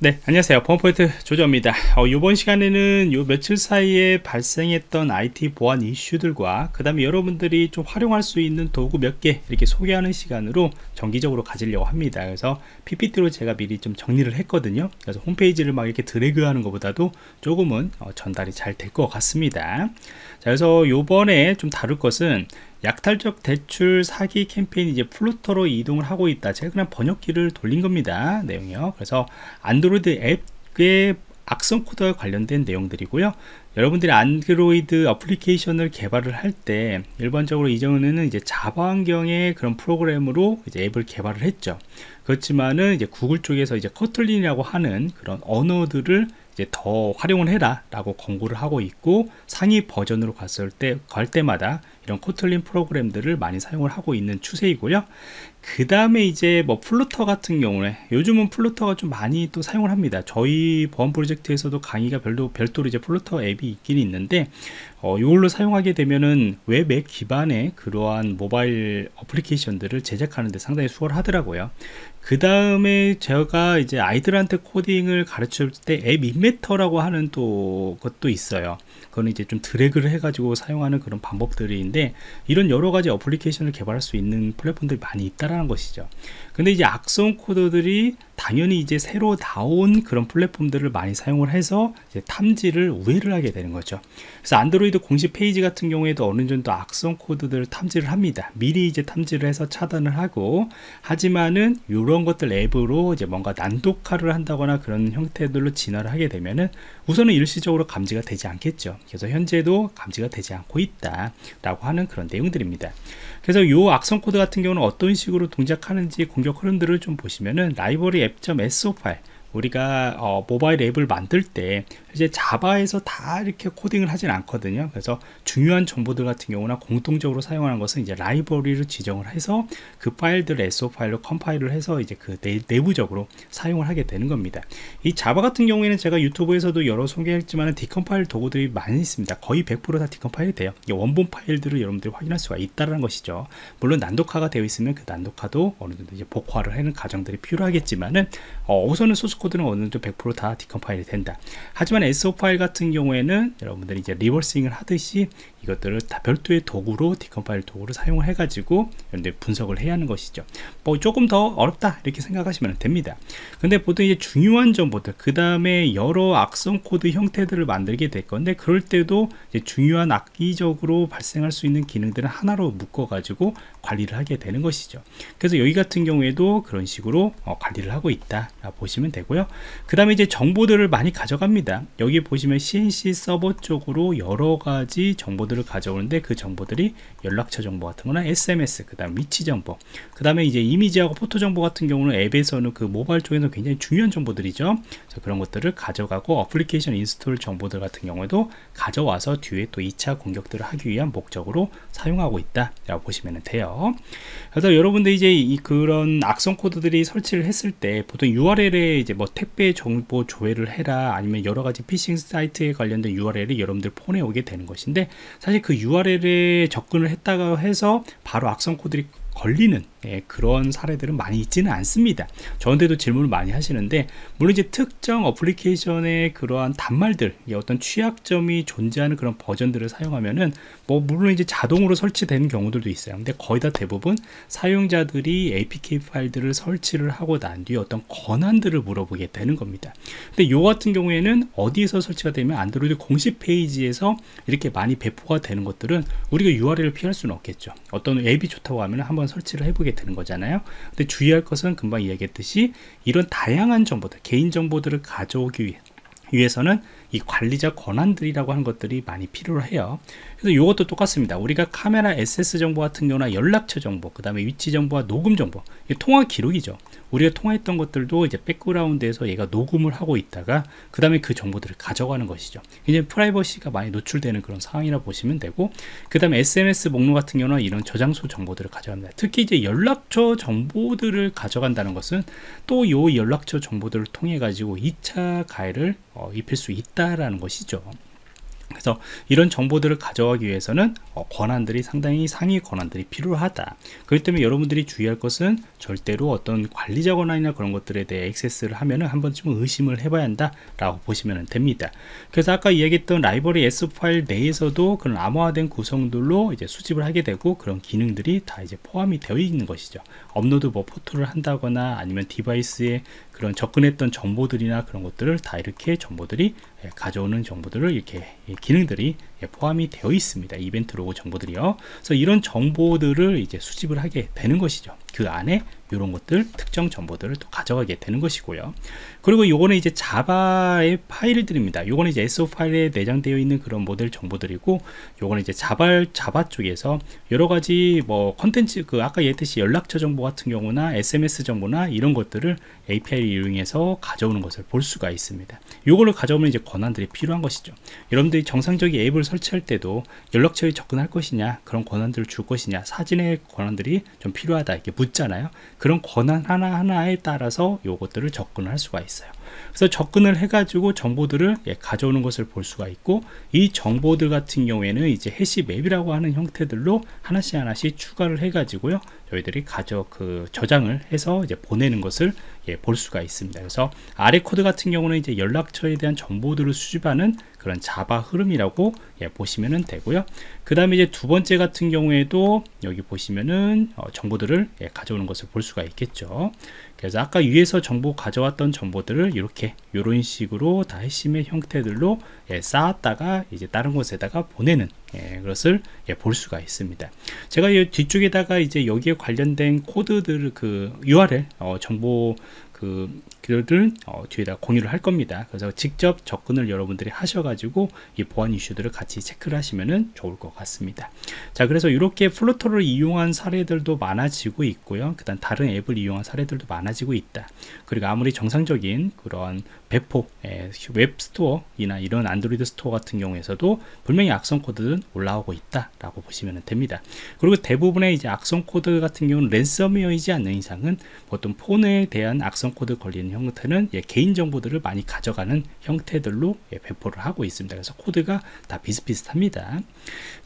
네 안녕하세요. 펌포인트 조조입니다. 어, 이번 시간에는 요 며칠 사이에 발생했던 IT 보안 이슈들과 그 다음에 여러분들이 좀 활용할 수 있는 도구 몇 개 이렇게 소개하는 시간으로 정기적으로 가지려고 합니다. 그래서 PPT로 제가 미리 좀 정리를 했거든요. 그래서 홈페이지를 막 이렇게 드래그 하는 것보다도 조금은 어, 전달이 잘 될 것 같습니다. 자 그래서 요번에 좀 다룰 것은 약탈적 대출 사기 캠페인 이제 플루터로 이동을 하고 있다. 제가 그냥 번역기를 돌린 겁니다. 내용이요. 그래서 안드로이드 앱의 악성 코드와 관련된 내용들이고요. 여러분들이 안드로이드 어플리케이션을 개발을 할 때 일반적으로 이전에는 이제 자바 환경의 그런 프로그램으로 이제 앱을 개발을 했죠. 그렇지만은 이제 구글 쪽에서 이제 Kotlin이라고 하는 그런 언어들을 이제 더 활용을 해라 라고 권고를 하고 있고 상위 버전으로 갔을 때 갈 때마다 이런 Kotlin 프로그램들을 많이 사용을 하고 있는 추세이고요. 그 다음에 이제 뭐 Flutter 같은 경우에 요즘은 Flutter가 좀 많이 또 사용을 합니다. 저희 보안 프로젝트에서도 강의가 별도 별도로 이제 Flutter 앱이 있긴 있는데 어, 이걸로 사용하게 되면은 웹 앱 기반의 그러한 모바일 어플리케이션들을 제작하는데 상당히 수월하더라고요 그 다음에 제가 이제 아이들한테 코딩을 가르칠 때 App Inventor라고 하는 또 것도 있어요. 그거는 이제 좀 드래그를 해가지고 사용하는 그런 방법들인데 이런 여러 가지 어플리케이션을 개발할 수 있는 플랫폼들이 많이 있다라는 것이죠. 근데 이제 악성 코드들이 당연히 이제 새로 나온 그런 플랫폼들을 많이 사용을 해서 탐지를 우회를 하게 되는 거죠. 그래서 안드로이드 공식 페이지 같은 경우에도 어느 정도 악성 코드들을 탐지를 합니다. 미리 이제 탐지를 해서 차단을 하고 하지만은 이런 것들 앱으로 이제 뭔가 난독화를 한다거나 그런 형태들로 진화를 하게 되면은 우선은 일시적으로 감지가 되지 않겠죠. 그래서 현재도 감지가 되지 않고 있다 라고 하는 그런 내용들입니다. 그래서 이 악성 코드 같은 경우는 어떤 식으로 동작하는지 공격 흐름들을 좀 보시면은 라이브러리 앱.so 파일. 우리가 어, 모바일 앱을 만들 때 이제 자바에서 다 이렇게 코딩을 하진 않거든요. 그래서 중요한 정보들 같은 경우나 공통적으로 사용하는 것은 이제 라이브러리를 지정을 해서 그 파일들을 SO 파일로 컴파일을 해서 이제 그 내, 내부적으로 사용을 하게 되는 겁니다. 이 자바 같은 경우에는 제가 유튜브에서도 여러 소개했지만 decompile 도구들이 많이 있습니다. 거의 100%다 decompile이 돼요. 원본 파일들을 여러분들이 확인할 수가 있다는 것이죠. 물론 난독화가 되어 있으면 그 난독화도 어느 정도 이제 복호화를 하는 과정들이 필요하겠지만은 어, 우선은 소스 코드는 어느 정도 100%다 decompile이 된다. 하지만 SO 파일 같은 경우에는 여러분들이 이제 reversing을 하듯이 이것들을 다 별도의 도구로 decompile 도구를 사용을 해 가지고 분석을 해야 하는 것이죠. 뭐 조금 더 어렵다 이렇게 생각하시면 됩니다. 근데 보통 이제 중요한 정보들 그 다음에 여러 악성 코드 형태들을 만들게 될 건데 그럴 때도 중요한 악의적으로 발생할 수 있는 기능들을 하나로 묶어 가지고 관리를 하게 되는 것이죠. 그래서 여기 같은 경우에도 그런 식으로 어, 관리를 하고 있다 보시면 되고요. 그 다음에 이제 정보들을 많이 가져갑니다. 여기 보시면 CNC 서버 쪽으로 여러 가지 정보들을 가져오는데 그 정보들이 연락처 정보 같은 거나 SMS 그 다음 위치 정보 그 다음에 이제 이미지하고 포토 정보 같은 경우는 앱에서는 그 모바일 쪽에서 굉장히 중요한 정보들이죠. 그런 것들을 가져가고 어플리케이션 install 정보들 같은 경우에도 가져와서 뒤에 또 2차 공격들을 하기 위한 목적으로 사용하고 있다 라고 보시면 돼요. 그래서 여러분들 이제 이 그런 악성 코드들이 설치를 했을 때 보통 URL에 이제 뭐 택배 정보 조회를 해라 아니면 여러 가지 피싱 사이트에 관련된 URL이 여러분들 폰에 오게 되는 것인데 사실 그 URL에 접근을 했다가 해서 바로 악성 코드들이 걸리는 예, 그런 사례들은 많이 있지는 않습니다. 저한테도 질문을 많이 하시는데 물론 이제 특정 어플리케이션의 그러한 단말들 어떤 취약점이 존재하는 그런 버전들을 사용하면은 뭐 물론 이제 자동으로 설치되는 경우들도 있어요. 근데 거의 다 대부분 사용자들이 APK 파일들을 설치를 하고 난 뒤에 어떤 권한들을 물어보게 되는 겁니다. 근데 요 같은 경우에는 어디에서 설치가 되면 안드로이드 공식 페이지에서 이렇게 많이 배포가 되는 것들은 우리가 URL을 피할 수는 없겠죠. 어떤 앱이 좋다고 하면 한번 설치를 해보게 되는 거잖아요. 근데 주의할 것은 금방 이야기했듯이 이런 다양한 정보들 개인 정보들을 가져오기 위해 위해서는 이 관리자 권한들이라고 하는 것들이 많이 필요해요. 그래서 이것도 똑같습니다. 우리가 카메라 SS 정보 같은 경우나 연락처 정보 그 다음에 위치 정보와 녹음 정보 통화 기록이죠. 우리가 통화했던 것들도 이제 백그라운드에서 얘가 녹음을 하고 있다가 그 다음에 그 정보들을 가져가는 것이죠. 이제 프라이버시가 많이 노출되는 그런 상황이라 보시면 되고 그 다음에 SMS 목록 같은 경우는 이런 저장소 정보들을 가져갑니다. 특히 이제 연락처 정보들을 가져간다는 것은 또이 연락처 정보들을 통해 가지고 2차 가해를 어, 입힐 수 있다 라는 것이죠 그래서 이런 정보들을 가져가기 위해서는 어, 권한들이 상당히 상위 권한들이 필요하다. 그렇기 때문에 여러분들이 주의할 것은 절대로 어떤 관리자 권한이나 그런 것들에 대해 액세스를 하면 은 한 번쯤은 의심을 해봐야 한다 라고 보시면 됩니다. 그래서 아까 이야기했던 라이브러리 SO 파일 내에서도 그런 암호화된 구성들로 이제 수집을 하게 되고 그런 기능들이 다 이제 포함이 되어 있는 것이죠. 업로드 뭐 photo를 한다거나 아니면 디바이스에 그런 접근했던 정보들이나 그런 것들을 다 이렇게 정보들이 예, 가져오는 정보들을 이렇게 기능들이 예, 포함이 되어 있습니다. 이벤트 로그 정보들이요. 그래서 이런 정보들을 이제 수집을 하게 되는 것이죠. 그 안에 이런 것들 특정 정보들을 또 가져가게 되는 것이고요. 그리고 요거는 이제 자바의 파일들입니다. 요거는 이제 SO 파일에 내장되어 있는 그런 모델 정보들이고 요거는 이제 자바 자바 쪽에서 여러 가지 뭐 컨텐츠 그 아까 얘기했듯이 연락처 정보 같은 경우나 SMS 정보나 이런 것들을 API를 이용해서 가져오는 것을 볼 수가 있습니다. 요거를 가져오면 이제 권한들이 필요한 것이죠. 여러분들이 정상적인 앱을 설치할 때도 연락처에 접근할 것이냐 그런 권한들을 줄 것이냐 사진의 권한들이 좀 필요하다 이렇게 묻잖아요. 그런 권한 하나하나에 따라서 요것들을 접근할 수가 있어요. 그래서 접근을 해가지고 정보들을 예, 가져오는 것을 볼 수가 있고 이 정보들 같은 경우에는 이제 hash map이라고 하는 형태들로 하나씩 하나씩 추가를 해가지고요 저희들이 가져 그 저장을 해서 이제 보내는 것을 예, 볼 수가 있습니다. 그래서 아래 코드 같은 경우는 이제 연락처에 대한 정보들을 수집하는 그런 자바 흐름이라고 예, 보시면 되고요. 그 다음에 이제 두 번째 같은 경우에도 여기 보시면은 어, 정보들을 예, 가져오는 것을 볼 수가 있겠죠. 그래서 아까 위에서 정보 가져왔던 정보들을 이렇게 이런 식으로 다 핵심의 형태들로 예, 쌓았다가 이제 다른 곳에다가 보내는 예, 그것을 예, 볼 수가 있습니다. 제가 이 뒤쪽에다가 이제 여기에 관련된 코드들 그 URL 어, 정보 그 글을 어, 뒤에다 공유를 할 겁니다. 그래서 직접 접근을 여러분들이 하셔가지고 이 보안 이슈들을 같이 체크를 하시면 좋을 것 같습니다. 자, 그래서 이렇게 플로터를 이용한 사례들도 많아지고 있고요. 그다음 다른 앱을 이용한 사례들도 많아지고 있다. 그리고 아무리 정상적인 그런 배포 예, 웹 스토어이나 이런 안드로이드 스토어 같은 경우에서도 분명히 악성 코드는 올라오고 있다라고 보시면 됩니다. 그리고 대부분의 이제 악성 코드 같은 경우는 랜섬웨어이지 않는 이상은 보통 폰에 대한 악성 코드 걸리는 형태는 예, 개인 정보들을 많이 가져가는 형태들로 예, 배포를 하고 있습니다. 그래서 코드가 다 비슷비슷합니다.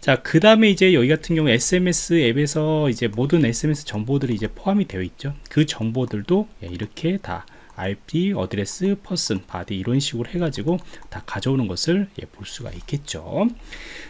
자, 그 다음에 이제 여기 같은 경우 SMS 앱에서 이제 모든 SMS 정보들이 이제 포함이 되어 있죠. 그 정보들도 예, 이렇게 다 IP, address, person, body 이런 식으로 해가지고 다 가져오는 것을 예, 볼 수가 있겠죠.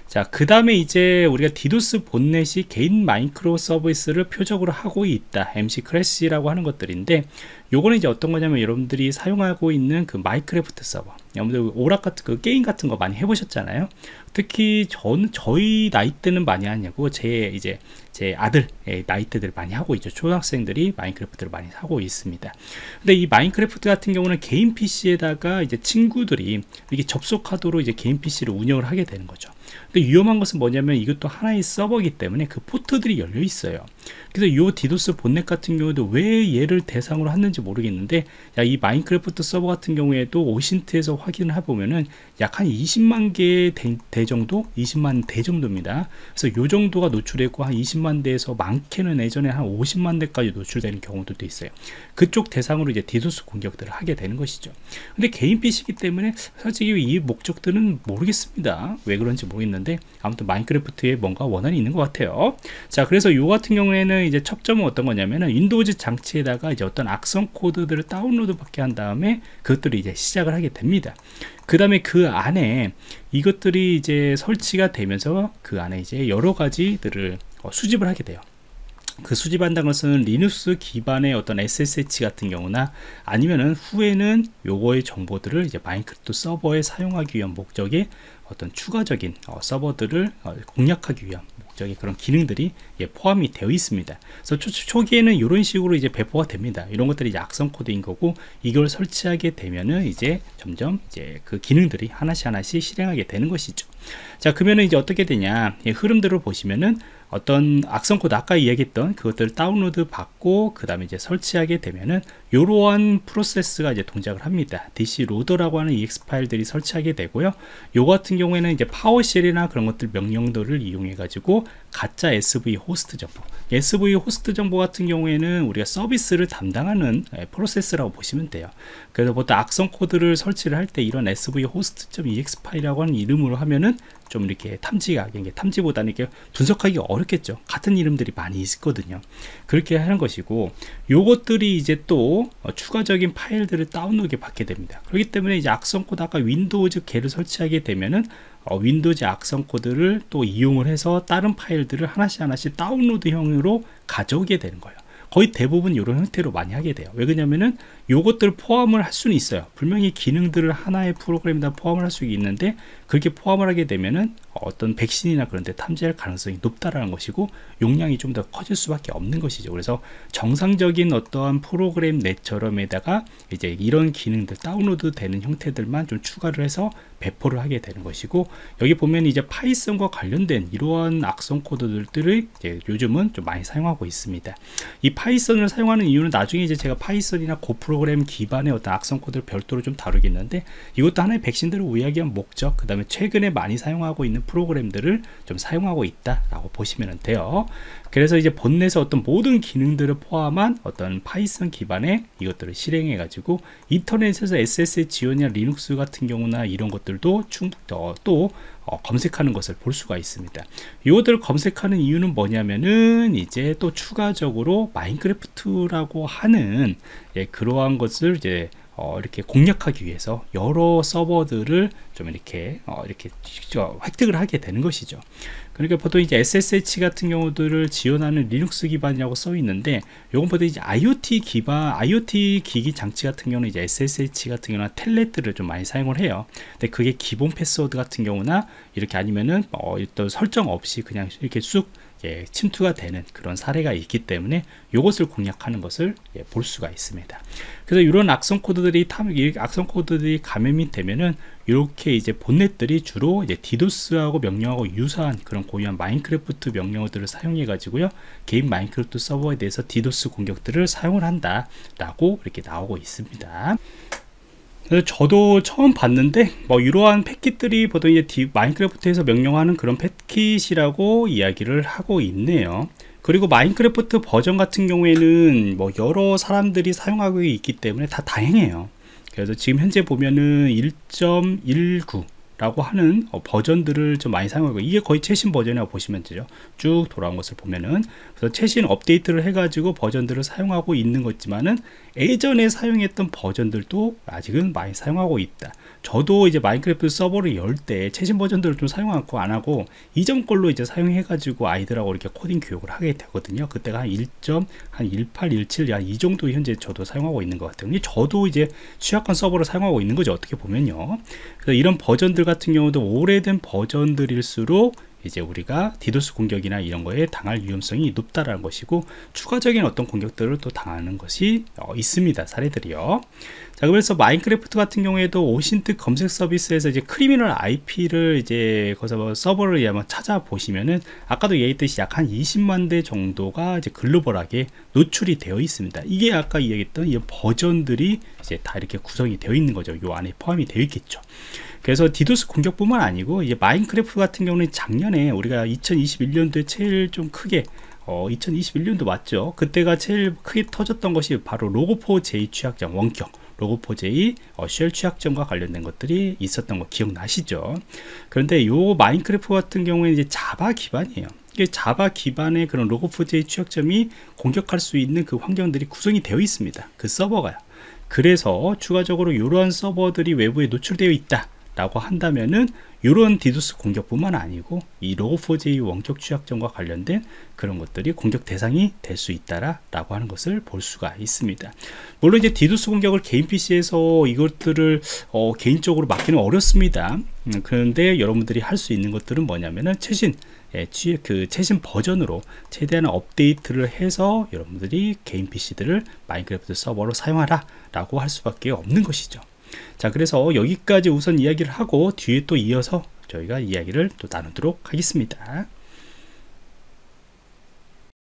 자, 그 다음에 이제 우리가 디도스 본넷이 개인 마인크래프트 서버를 표적으로 하고 있다. MC Crash라고 하는 것들인데 요거는 이제 어떤 거냐면 여러분들이 사용하고 있는 그 마인크래프트 서버. 여러분들 오락 같은 그 게임 같은 거 많이 해보셨잖아요. 특히 전 저희 나이 때는 많이 안 하고 제 이제 제 아들 나이 때들 많이 하고 있죠. 초등학생들이 마인크래프트를 많이 하고 있습니다. 근데 이 마인크래프트 같은 경우는 개인 PC에다가 이제 친구들이 이게 접속하도록 이제 개인 PC를 운영을 하게 되는 거죠. 근데 위험한 것은 뭐냐면 이것도 하나의 서버이기 때문에 그 포트들이 열려 있어요 그래서 이 디도스 botnet 같은 경우도 왜 얘를 대상으로 했는지 모르겠는데 야, 이 마인크래프트 서버 같은 경우에도 OSINT에서 확인을 해보면은 약 한 20만 개 대 정도? 20만 대 정도입니다. 그래서 요 정도가 노출했고 한 20만 대에서 많게는 예전에 한 50만 대까지 노출되는 경우도 있어요. 그쪽 대상으로 이제 디도스 공격들을 하게 되는 것이죠. 근데 개인 PC이기 때문에 솔직히 이 목적들은 모르겠습니다. 왜 그런지 모르겠는데 아무튼 마인크래프트에 뭔가 원한이 있는 것 같아요. 자 그래서 요 같은 경우에는 이제 초점은 어떤 거냐면은 윈도우즈 장치에다가 이제 어떤 악성 코드들을 다운로드 받게 한 다음에 그것들을 이제 시작을 하게 됩니다. 그 다음에 그 안에 이것들이 이제 설치가 되면서 그 안에 이제 여러 가지들을 어, 수집을 하게 돼요. 그 수집한다는 것은 리눅스 기반의 어떤 SSH 같은 경우나 아니면은 후에는 요거의 정보들을 이제 마인크래프트 서버에 사용하기 위한 목적의 어떤 추가적인 어, 서버들을 어, 공략하기 위한 목 적의 그런 기능들이 예, 포함이 되어 있습니다. 그래서 초, 기에는 이런 식으로 이제 배포가 됩니다. 이런 것들이 이제 악성 코드인 거고 이걸 설치하게 되면은 이제 점점 이제 그 기능들이 하나씩 하나씩 실행하게 되는 것이죠. 자, 그러면은 이제 어떻게 되냐? 예, 흐름들을 보시면은 어떤 악성 코드 아까 이야기했던 그것들을 다운로드 받고 그 다음에 이제 설치하게 되면은 이러한 프로세스가 이제 동작을 합니다. DC 로더라고 하는 exe 파일들이 설치하게 되고요. 요 같은 경우에는 이제 PowerShell이나 그런 것들 명령들을 이용해 가지고 가짜 svchost 정보. svchost 정보 같은 경우에는 우리가 서비스를 담당하는 예, 프로세스라고 보시면 돼요. 그래서 보통 악성 코드를 설치를 할 때 이런 svchost.exe 파일이라고 하는 이름으로 하면은 좀 이렇게 탐지가 탐지보다는 이렇게 분석하기 어렵겠죠. 같은 이름들이 많이 있거든요. 그렇게 하는 것이고 요것들이 이제 또 어, 추가적인 파일들을 다운로드 받게 됩니다. 그렇기 때문에 이제 악성 코드 아까 윈도우즈 개를 설치하게 되면은 어, 윈도우즈 악성 코드를 또 이용을 해서 다른 파일들을 하나씩 하나씩 다운로드 형으로 가져오게 되는 거예요. 거의 대부분 이런 형태로 많이 하게 돼요. 왜 그러냐면은 요것들을 포함을 할 수는 있어요. 분명히 기능들을 하나의 프로그램에다 포함을 할 수 있는데 그렇게 포함을 하게 되면은 어떤 백신이나 그런 데 탐지할 가능성이 높다라는 것이고 용량이 좀 더 커질 수밖에 없는 것이죠. 그래서 정상적인 어떠한 프로그램인 것처럼에다가 이제 이런 기능들 다운로드 되는 형태들만 좀 추가를 해서 배포를 하게 되는 것이고 여기 보면 이제 파이썬과 관련된 이러한 악성 코드들을 이제 요즘은 좀 많이 사용하고 있습니다. 이 파이썬을 사용하는 이유는 나중에 이제 제가 파이썬이나 Go 프로그램 기반의 어떤 악성 코드를 별도로 좀 다루겠는데 이것도 하나의 백신들을 우회한 목적 그 다음에 최근에 많이 사용하고 있는 프로그램들을 좀 사용하고 있다라고 보시면 돼요. 그래서 이제 봇넷의 어떤 모든 기능들을 포함한 어떤 파이썬 기반의 이것들을 실행해 가지고 인터넷에서 SSH 지원이나 리눅스 같은 경우나 이런 것들도 충, 어, 또 어, 검색하는 것을 볼 수가 있습니다. 이것들을 검색하는 이유는 뭐냐면은 이제 또 추가적으로 마인크래프트라고 하는 예, 그러한 것을 이제 어, 이렇게 공략하기 위해서 여러 서버들을 좀 이렇게 어, 이렇게 획득을 하게 되는 것이죠. 그러니까 보통 이제 SSH 같은 경우들을 지원하는 리눅스 기반이라고 써 있는데 요건 보통 이제 IoT 기반 IoT 기기 장치 같은 경우는 이제 SSH 같은 경우나 텔넷들을 좀 많이 사용을 해요. 근데 그게 기본 패스워드 같은 경우나 이렇게 아니면은 어, 어떤 설정 없이 그냥 이렇게 쑥 예, 침투가 되는 그런 사례가 있기 때문에 이것을 공략하는 것을 예, 볼 수가 있습니다. 그래서 이런 악성 코드들이 악성 코드들이 감염이 되면은 이렇게 이제 봇넷들이 주로 이제 디도스하고 명령하고 유사한 그런 고유한 마인크래프트 명령어들을 사용해 가지고요 개인 마인크래프트 서버에 대해서 디도스 공격들을 사용을 한다라고 이렇게 나오고 있습니다. 그래서 저도 처음 봤는데 뭐 이러한 패킷들이 보통 이제 디, 마인크래프트에서 명령하는 그런 패킷이라고 이야기를 하고 있네요. 그리고 마인크래프트 버전 같은 경우에는 뭐 여러 사람들이 사용하고 있기 때문에 다 다양해요. 그래서 지금 현재 보면은 1.19 라고 하는 어, 버전들을 좀 많이 사용하고 이게 거의 최신 버전이라고 보시면 되죠. 쭉 돌아온 것을 보면은. 그래서 최신 업데이트를 해가지고 버전들을 사용하고 있는 거지만은 예전에 사용했던 버전들도 아직은 많이 사용하고 있다 저도 이제 마인크래프트 서버를 열 때 최신 버전들을 좀 사용하고 안 하고 이전 걸로 이제 사용해 가지고 아이들하고 이렇게 코딩 교육을 하게 되거든요. 그때가 한 1.18, 17, 이 정도 현재 저도 사용하고 있는 것 같아요. 저도 이제 취약한 서버를 사용하고 있는 거죠 어떻게 보면요. 그래서 이런 버전들 같은 경우도 오래된 버전들일수록 이제 우리가 디도스 공격이나 이런 거에 당할 위험성이 높다라는 것이고 추가적인 어떤 공격들을 또 당하는 것이 어, 있습니다 사례들이요 자 그래서 마인크래프트 같은 경우에도 OSINT 검색 서비스에서 이제 Criminal IP를 이제 거기서 뭐 서버를 한번 찾아보시면은 아까도 얘기했듯이 약 한 20만 대 정도가 이제 글로벌하게 노출이 되어 있습니다. 이게 아까 이야기했던 이 버전들이 이제 다 이렇게 구성이 되어 있는 거죠. 요 안에 포함이 되어 있겠죠. 그래서 디도스 공격뿐만 아니고 이제 마인크래프트 같은 경우는 작년에 우리가 2021년도에 제일 좀 크게 어, 2021년도 맞죠? 그때가 제일 크게 터졌던 것이 바로 Log4j 취약점 원격 Log4j 어, shell 취약점과 관련된 것들이 있었던 거 기억나시죠? 그런데 요 마인크래프트 같은 경우에 이제 자바 기반이에요. 이게 자바 기반의 그런 Log4j 취약점이 공격할 수 있는 그 환경들이 구성이 되어 있습니다. 그 서버가요. 그래서 추가적으로 이러한 서버들이 외부에 노출되어 있다 라고 한다면은 이런 디도스 공격뿐만 아니고 이 Log4j 원격 취약점과 관련된 그런 것들이 공격 대상이 될 수 있다라 라고 하는 것을 볼 수가 있습니다. 물론 이제 디도스 공격을 개인 PC에서 이것들을 어, 개인적으로 막기는 어렵습니다. 음, 그런데 여러분들이 할 수 있는 것들은 뭐냐면은 최신 예, 그 최신 버전으로 최대한 업데이트를 해서 여러분들이 개인 PC들을 마인크래프트 서버로 사용하라 라고 할 수밖에 없는 것이죠 자 그래서 여기까지 우선 이야기를 하고 뒤에 또 이어서 저희가 이야기를 또 나누도록 하겠습니다